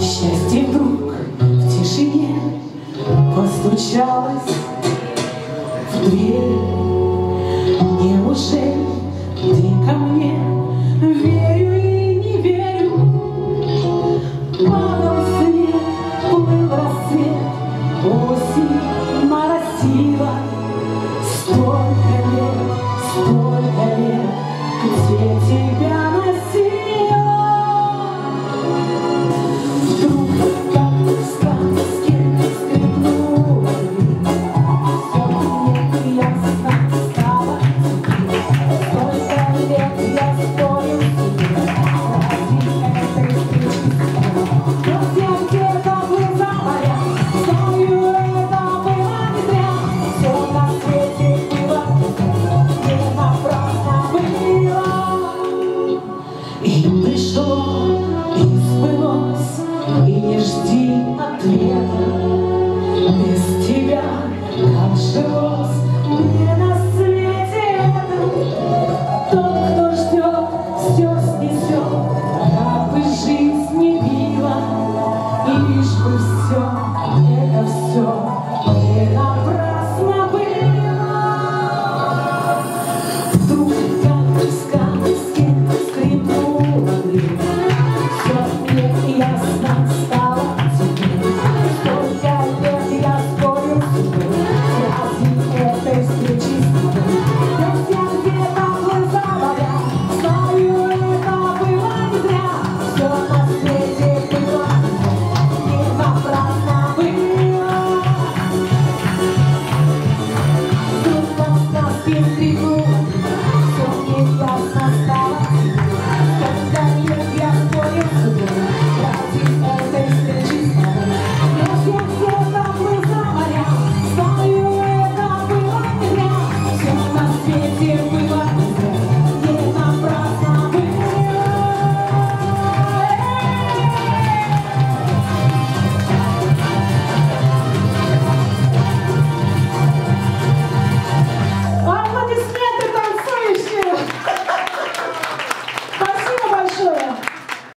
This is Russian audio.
Счастье вдруг в тишине Постучалось в дверь Неужели ты ко мне верю и не верю? Падал свет, плыл рассвет, осень моросила tu